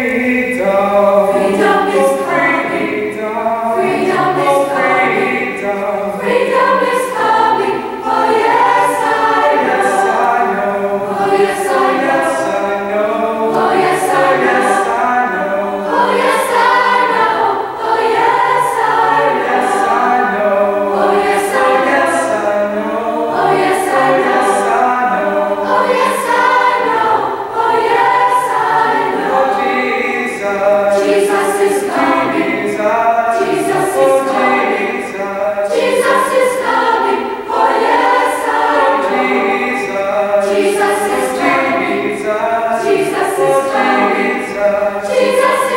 freedom. Freedom Jesus.